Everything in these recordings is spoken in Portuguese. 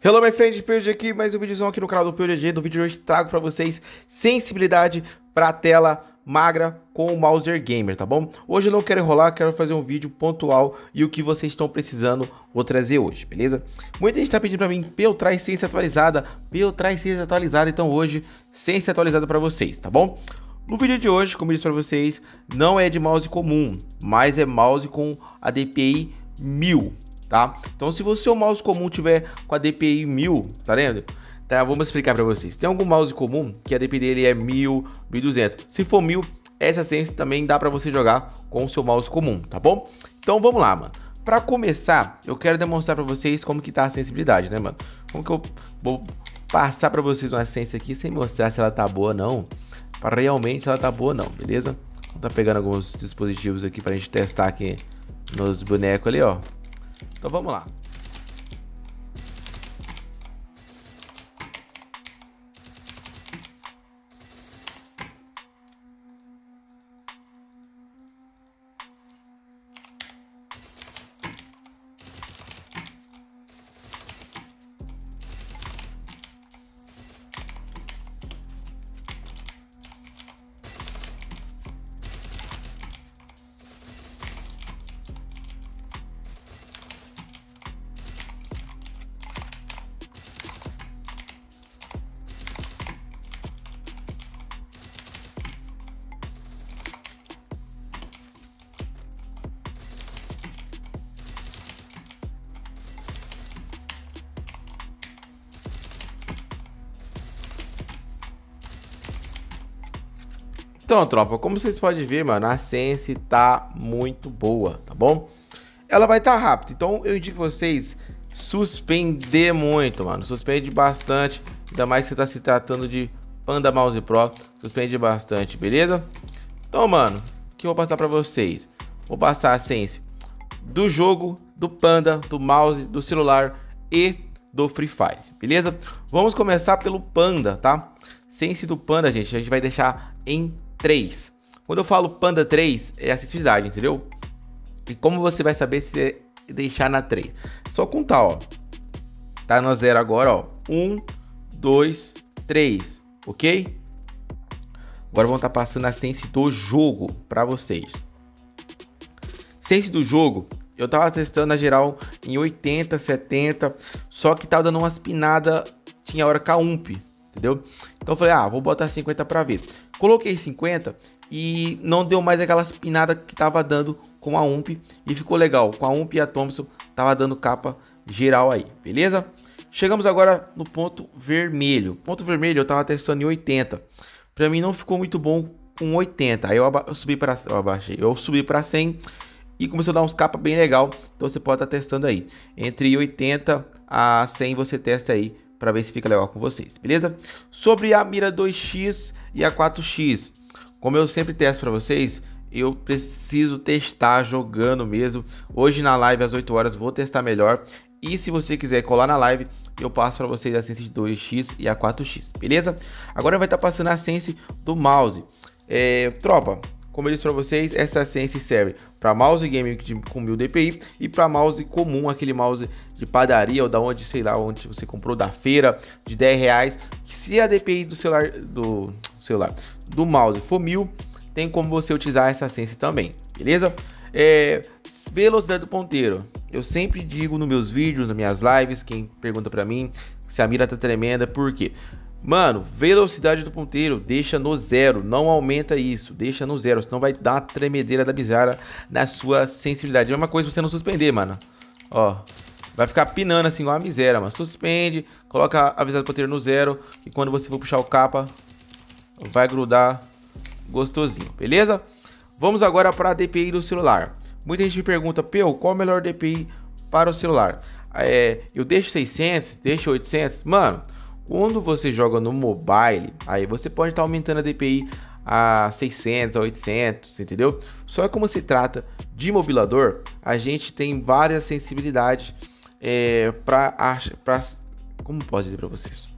Hello, my friends, PUBG aqui, mais um vídeozão aqui no canal do PUBG. No vídeo de hoje trago para vocês sensibilidade para tela magra com o Mouser Gamer, tá bom? Hoje eu não quero enrolar, quero fazer um vídeo pontual e o que vocês estão precisando vou trazer hoje, beleza? Muita gente tá pedindo para mim, Peu, traz ciência atualizada, Peu, traz ciência atualizada, então hoje ciência atualizada para vocês, tá bom? No vídeo de hoje, como eu disse para vocês, não é de mouse comum, mas é mouse com a DPI 1000, tá? Então se você o mouse comum tiver com a DPI 1000, tá vendo? Tá, vamos explicar para vocês. Tem algum mouse comum que a DPI dele é 1000, 1200. Se for 1000, essa sense também dá para você jogar com o seu mouse comum, tá bom? Então vamos lá, mano. Para começar, eu quero demonstrar para vocês como que tá a sensibilidade, né, mano? Como que eu vou passar para vocês uma sense aqui sem mostrar se ela tá boa ou não. Para realmente ela tá boa ou não, beleza? Tá pegando alguns dispositivos aqui pra gente testar aqui nos bonecos ali, ó. Então vamos lá. Então, tropa, como vocês podem ver, mano, a Sense tá muito boa, tá bom? Ela vai estar tá rápida, então eu indico vocês suspender muito, mano. Suspende bastante, ainda mais que você tá se tratando de Panda Mouse Pro. Suspende bastante, beleza? Então, mano, o que eu vou passar pra vocês? Vou passar a Sense do jogo, do Panda, do mouse, do celular e do Free Fire, beleza? Vamos começar pelo Panda, tá? Sense do Panda, gente, a gente vai deixar em 3. Quando eu falo Panda 3, é acessibilidade, entendeu? E como você vai saber se deixar na 3? Só contar, ó. Tá no zero agora, ó. 1, 2, 3, ok? Agora vamos estar tá passando a sense do jogo para vocês. Sense do jogo, eu tava testando na geral em 80, 70, só que tava dando umas pinada, tinha hora K-UMP, entendeu? Então eu falei, ah, vou botar 50 para ver. Coloquei 50 e não deu mais aquelas pinadas que tava dando com a UMP e ficou legal. Com a UMP e a Thompson tava dando capa geral aí, beleza? Chegamos agora no ponto vermelho. Ponto vermelho eu tava testando em 80. Para mim não ficou muito bom com 80. Aí eu, eu subi para abaixei, eu subi para 100 e começou a dar uns capas bem legal. Então você pode estar tá testando aí. Entre 80 a 100 você testa aí para ver se fica legal com vocês, beleza? Sobre a mira 2x e a 4x, como eu sempre testo para vocês, eu preciso testar jogando mesmo. Hoje na live às 8 horas vou testar melhor. E se você quiser colar na live, eu passo para vocês a Sense 2x e a 4x, beleza? Agora vai estar tá passando a Sense do mouse. É, tropa, como eu disse para vocês, essa Sense serve para mouse gaming com 1000 dpi e para mouse comum, aquele mouse de padaria ou da onde, sei lá, onde você comprou da feira de 10 reais. Se a DPI do celular do celular do mouse for 1000, tem como você utilizar essa Sense também, beleza? É, velocidade do ponteiro. Eu sempre digo nos meus vídeos, nas minhas lives, quem pergunta para mim se a mira tá tremenda, por quê? Mano, velocidade do ponteiro, deixa no zero, não aumenta isso, deixa no zero, senão vai dar uma tremedeira da bizarra na sua sensibilidade. É uma coisa você não suspender, mano. Ó, vai ficar pinando assim igual a miséria, mano. Suspende, coloca a velocidade do ponteiro no zero, e quando você for puxar o capa, vai grudar gostosinho, beleza? Vamos agora para a DPI do celular. Muita gente me pergunta, Peu, qual a melhor DPI para o celular? É, eu deixo 600, deixo 800? Mano... Quando você joga no mobile, aí você pode estar tá aumentando a DPI a 600, a 800, entendeu? Só como se trata de mobilador, a gente tem várias sensibilidades é, para como posso dizer para vocês?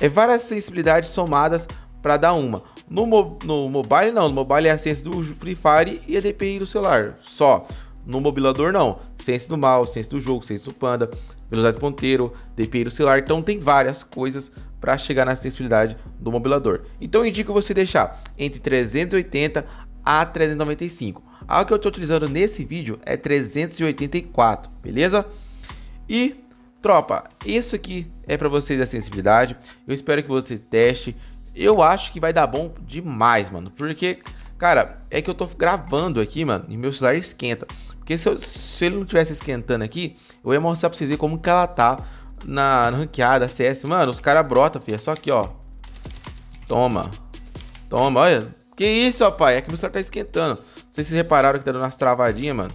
É várias sensibilidades somadas para dar uma. No, mo, no mobile não, no mobile é a sense do Free Fire e a DPI do celular, só. No mobilador não. Sense do mal, sense do jogo, sense do panda, velocidade do ponteiro, DPI do celular. Então tem várias coisas para chegar na sensibilidade do mobilador. Então eu indico você deixar entre 380 a 395. A que eu estou utilizando nesse vídeo é 384, beleza? E tropa, isso aqui é para vocês a sensibilidade. Eu espero que você teste. Eu acho que vai dar bom demais, mano, porque cara, é que eu tô gravando aqui, mano, e meu celular esquenta. Porque se, eu, se ele não tivesse esquentando aqui, eu ia mostrar pra vocês como que ela tá na, na ranqueada CS. Mano, os caras brotam, filho. É só aqui, ó. Toma. Toma, olha. Que isso, rapaz? É que meu celular tá esquentando. Não sei se vocês repararam que tá dando umas travadinhas, mano.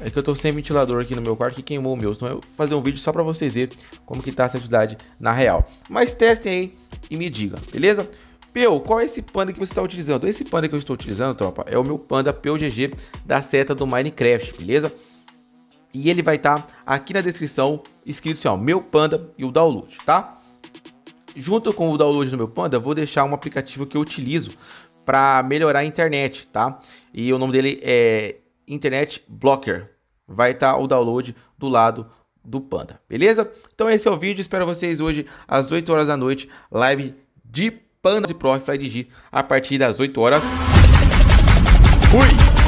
É que eu tô sem ventilador aqui no meu quarto que queimou o meu. Então eu vou fazer um vídeo só pra vocês verem como que tá essa atividade na real. Mas testem aí e me digam, beleza? Peu, qual é esse panda que você está utilizando? Esse panda que eu estou utilizando, tropa, é o meu panda Peu GG da seta do Minecraft, beleza? E ele vai estar tá aqui na descrição escrito assim, ó, meu panda e o download, tá? Junto com o download do meu panda, vou deixar um aplicativo que eu utilizo para melhorar a internet, tá? E o nome dele é Internet Blocker. Vai estar tá o download do lado do Panda, beleza? Então esse é o vídeo, espero vocês hoje às 8 horas da noite, live de Panda de Pro Fly a partir das 8 horas. Fui!